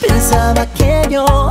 Pensaba que yo